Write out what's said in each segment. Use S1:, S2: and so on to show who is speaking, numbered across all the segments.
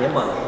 S1: 我嘛。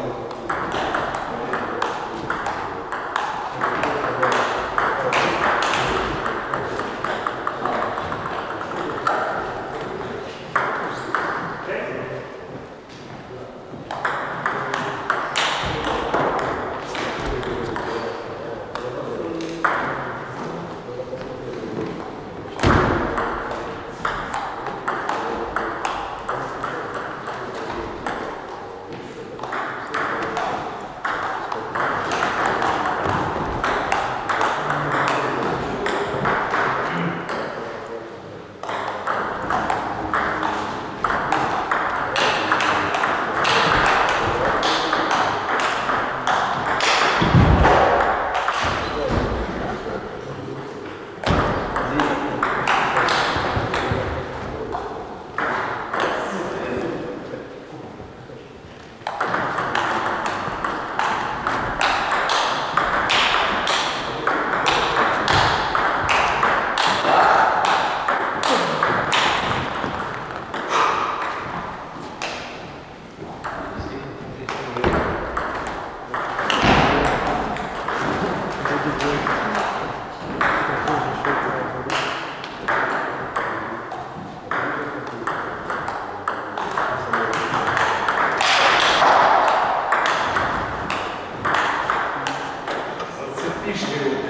S1: issue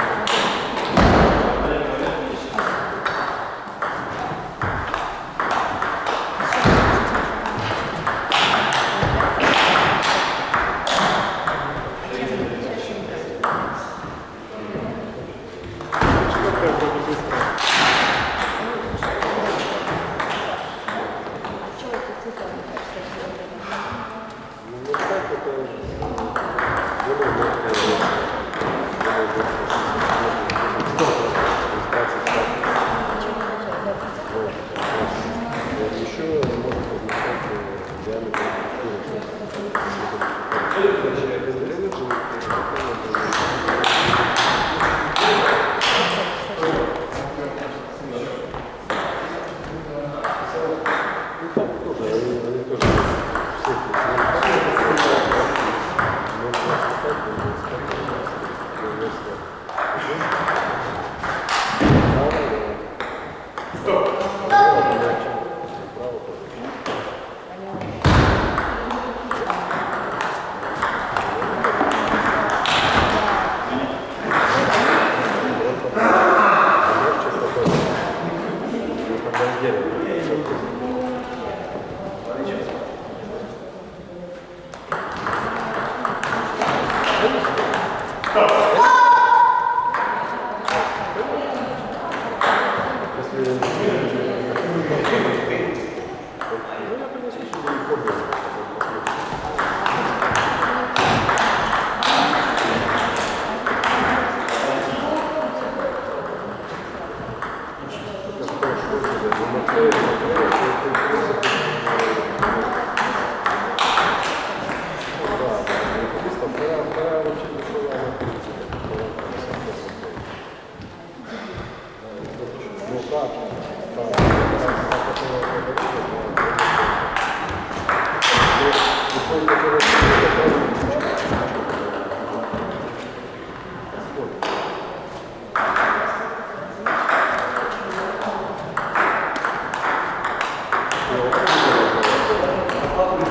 S1: быстро. Thank you. Thank you. ですよ。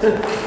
S1: Thank you.